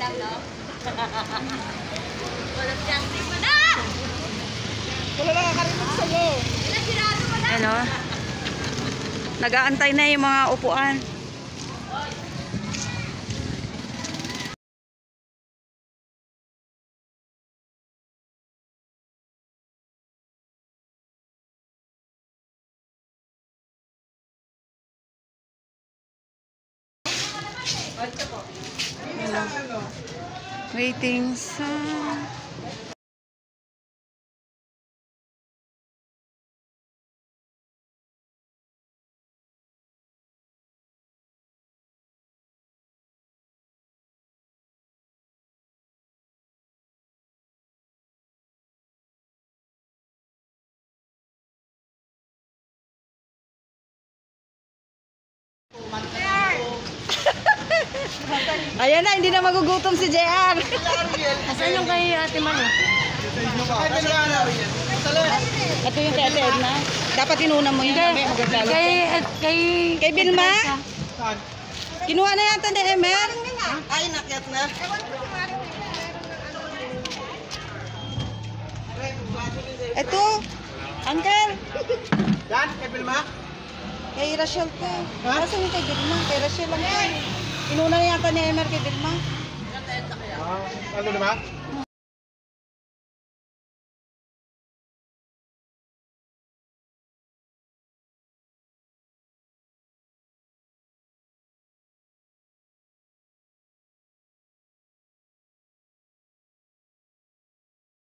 Madam, no? Walang plastic, madam! Wala nakakarinig sa'yo. Ilan sirado, madam? Ano? Nag-aantay na yung mga upuan. Waiting sa... Ayan na, hindi na magugutom si JR. Asan yung kay Ate Manu? Ito yung kay Ate Edna. Dapat inuna mo yun. Kay, Kay, kay... kay Vilma? Kinuha na yata ni Emer. Ay, nakyat na. Ito. Uncle. Yan, kay Vilma. Kay Rachel to. Ha? Yung kay Vilma? Kay Rachel lang to. Inuna na yata ni Emer kay Vilma. Ah, ano naman?